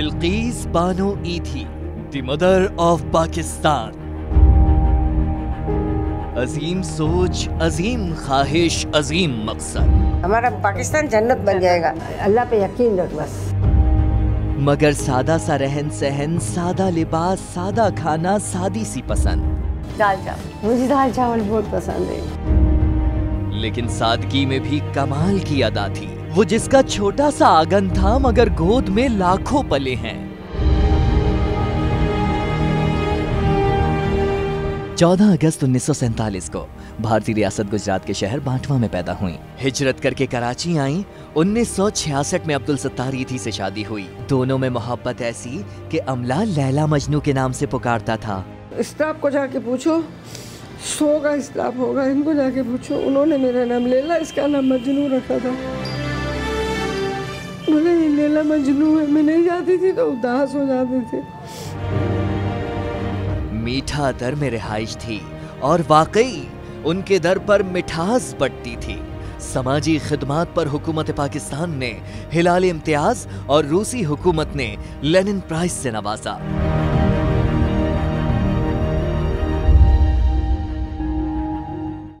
Bilquis Bano Edhi the mother of Pakistan अजीम सोच अजीम ख्वाहिश अजीम मकसद हमारा पाकिस्तान जन्नत बन जाएगा। अल्लाह पे यकीन रख बस। मगर सादा सा रहन सहन सादा लिबास सादा खाना सादी सी पसंद। दाल चावल। मुझे दाल चावल बहुत पसंद है। लेकिन सादगी में भी कमाल की अदा थी। वो जिसका छोटा सा आँगन था मगर गोद में लाखों पले हैं। 14 अगस्त 1947 को भारतीय रियासत गुजरात के शहर बांटवा में पैदा हुई। हिजरत करके कराची आई। 1966 में अब्दुल सत्तार ईथी से शादी हुई। दोनों में मोहब्बत ऐसी कि अमला लैला मजनू के नाम से पुकारता था। स्टाफ को जाके पूछो। सौ का स्टाफ होगा, इनको जाके पूछो। उन्होंने मेरा नाम लेला, इसका नाम मजनू रखा था। बोले ये लेला मजनू है, मैं नहीं जाती थी तो उदास हो जाते थे। मीठा दर में रिहाइश थी और वाकई उनके दर पर मिठास बढ़ती थी। समाजी खिदमात पर हुकूमत पाकिस्तान ने हिलाल इम्तियाज़ और रूसी हुकूमत ने लेनिन प्राइज से नवाजा।